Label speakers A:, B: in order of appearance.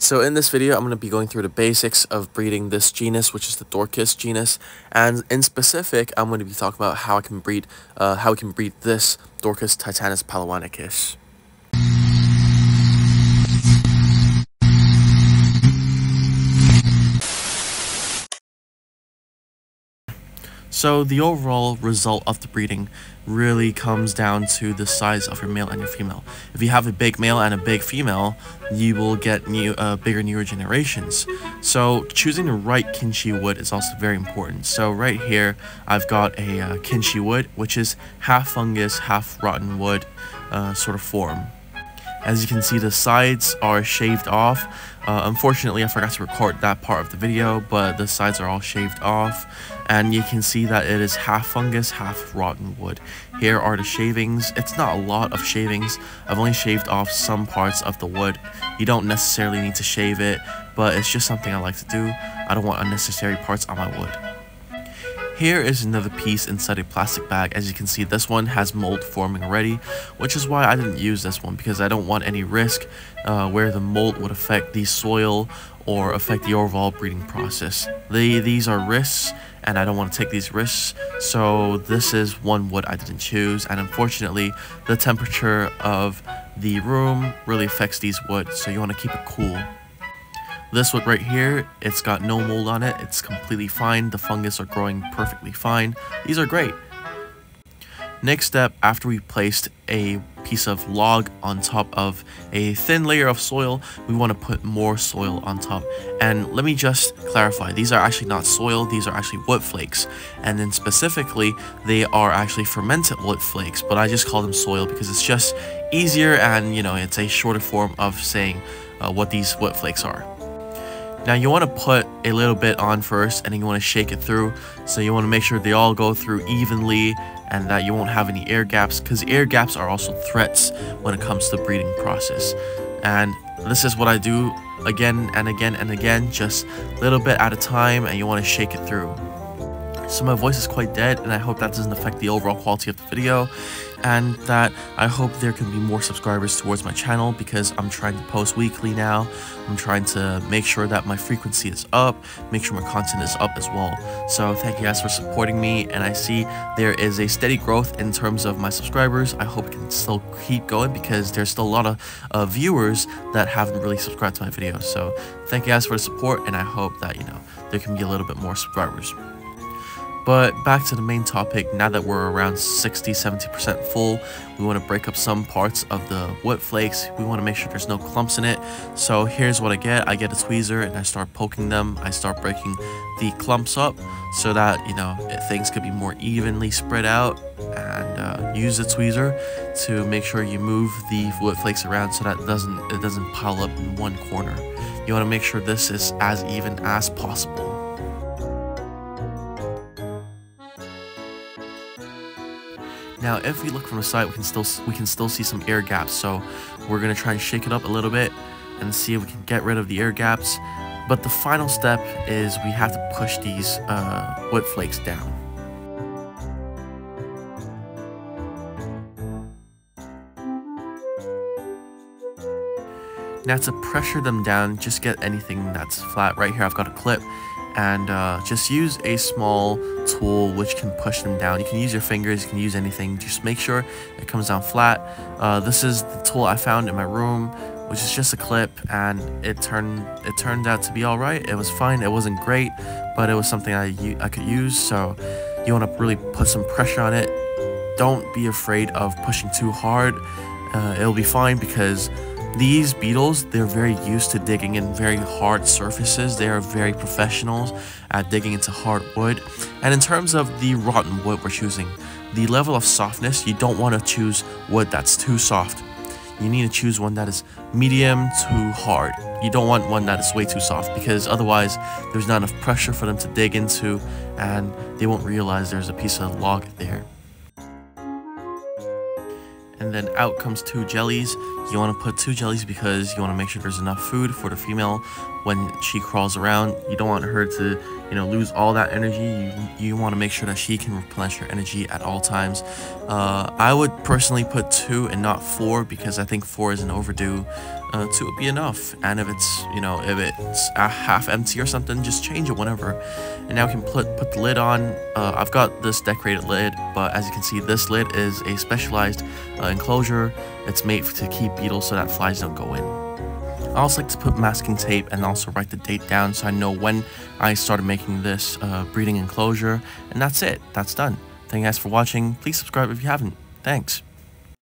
A: So in this video, I'm going to be going through the basics of breeding this genus, which is the Dorcus genus, and in specific, I'm going to be talking about how I can breed, uh, how we can breed this Dorcus titanus palawanicus. So the overall result of the breeding really comes down to the size of your male and your female. If you have a big male and a big female, you will get new, uh, bigger newer generations. So choosing the right Kinshi wood is also very important. So right here, I've got a uh, Kinshi wood, which is half fungus, half rotten wood uh, sort of form. As you can see, the sides are shaved off. Uh, unfortunately, I forgot to record that part of the video, but the sides are all shaved off. And you can see that it is half fungus, half rotten wood. Here are the shavings. It's not a lot of shavings. I've only shaved off some parts of the wood. You don't necessarily need to shave it, but it's just something I like to do. I don't want unnecessary parts on my wood. Here is another piece inside a plastic bag. As you can see, this one has mold forming already, which is why I didn't use this one because I don't want any risk uh, where the mold would affect the soil or affect the overall breeding process. They, these are risks and I don't want to take these risks. So this is one wood I didn't choose and unfortunately the temperature of the room really affects these woods. so you want to keep it cool. This wood right here, it's got no mold on it. It's completely fine. The fungus are growing perfectly fine. These are great. Next step, after we placed a piece of log on top of a thin layer of soil, we want to put more soil on top. And let me just clarify, these are actually not soil, these are actually wood flakes. And then specifically, they are actually fermented wood flakes, but I just call them soil because it's just easier and, you know, it's a shorter form of saying uh, what these wood flakes are. Now you want to put a little bit on first and then you want to shake it through. So you want to make sure they all go through evenly and that you won't have any air gaps because air gaps are also threats when it comes to the breeding process. And this is what I do again and again and again, just a little bit at a time and you want to shake it through. So my voice is quite dead and I hope that doesn't affect the overall quality of the video and that I hope there can be more subscribers towards my channel because I'm trying to post weekly now. I'm trying to make sure that my frequency is up, make sure my content is up as well. So thank you guys for supporting me and I see there is a steady growth in terms of my subscribers. I hope it can still keep going because there's still a lot of uh, viewers that haven't really subscribed to my videos. So thank you guys for the support and I hope that, you know, there can be a little bit more subscribers. But back to the main topic, now that we're around 60-70% full, we want to break up some parts of the wood flakes. We want to make sure there's no clumps in it. So here's what I get. I get a tweezer and I start poking them. I start breaking the clumps up so that, you know, things could be more evenly spread out and uh, use the tweezer to make sure you move the wood flakes around so that it doesn't, it doesn't pile up in one corner. You want to make sure this is as even as possible. Now, if we look from the side, we can still we can still see some air gaps. So we're gonna try and shake it up a little bit and see if we can get rid of the air gaps. But the final step is we have to push these uh, wood flakes down. Now to pressure them down, just get anything that's flat. Right here I've got a clip and uh, just use a small tool which can push them down. You can use your fingers, you can use anything, just make sure it comes down flat. Uh, this is the tool I found in my room, which is just a clip, and it turned it turned out to be all right. It was fine. It wasn't great, but it was something I I could use. So you want to really put some pressure on it. Don't be afraid of pushing too hard. Uh, it'll be fine because these beetles, they're very used to digging in very hard surfaces. They are very professionals at digging into hard wood. And in terms of the rotten wood we're choosing, the level of softness, you don't want to choose wood that's too soft. You need to choose one that is medium to hard. You don't want one that is way too soft because otherwise there's not enough pressure for them to dig into and they won't realize there's a piece of log there and then out comes two jellies. You want to put two jellies because you want to make sure there's enough food for the female when she crawls around. You don't want her to, you know, lose all that energy. You, you want to make sure that she can replenish her energy at all times. Uh, I would personally put two and not four because I think four is an overdue uh, two would be enough. And if it's, you know, if it's half empty or something, just change it whenever. And now we can put, put the lid on. Uh, I've got this decorated lid, but as you can see, this lid is a specialized uh, enclosure. It's made to keep beetles so that flies don't go in. I also like to put masking tape and also write the date down so I know when I started making this uh, breeding enclosure. And that's it. That's done. Thank you guys for watching. Please subscribe if you haven't. Thanks.